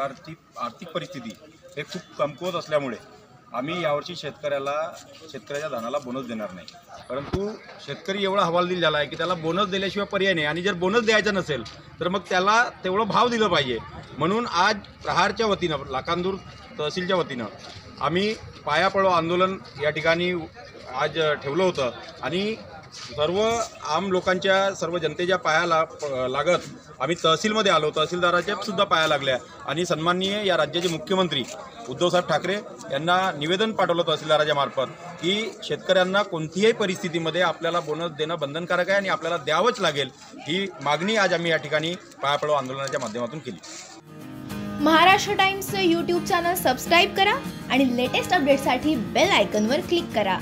सरकारची आर्थिक परिस्थिती हे खूप कमकुवत असल्यामुळे आम्ही यावर्षी शेतकऱ्याला शेतकऱ्याच्या धानाला बोनस देणार नाही. परंतु शेतकरी एवढा हवालदिल झाला आहे की त्याला बोनस दिल्याशिवाय पर्याय नाही. आणि जर बोनस द्यायचा नसेल तर मग त्याला तेवढं भाव दिलं पाहिजे. म्हणून आज प्रहारच्या वतीनं लाखांदूर तहसीलच्या वतीनं आम्ही पायापळो आंदोलन या ठिकाणी आज ठेवलं होतं. आणि सर्व आम लोकांच्या सर्व जनतेच्या पायाला लागत आम्ही तहसीलमध्ये आलो तहसीलदाराच्या सुद्धा पाया लागल्या. आणि सन्माननीय या राज्याचे मुख्यमंत्री उद्धवसाहेब ठाकरे यांना निवेदन पाठवलं तहसीलदाराच्या मार्फत की शेतकऱ्यांना कोणतीही परिस्थितीमध्ये आपल्याला बोनस देणं बंधनकारक आहे आणि आपल्याला द्यावंच लागेल ही मागणी आज आम्ही या ठिकाणी पायापळो आंदोलनाच्या माध्यमातून केली. महाराष्ट्र टाइम्सचं यूट्यूब चॅनल सबस्क्राईब करा आणि लेटेस्ट अपडेटसाठी बेल आयकॉनवर क्लिक करा.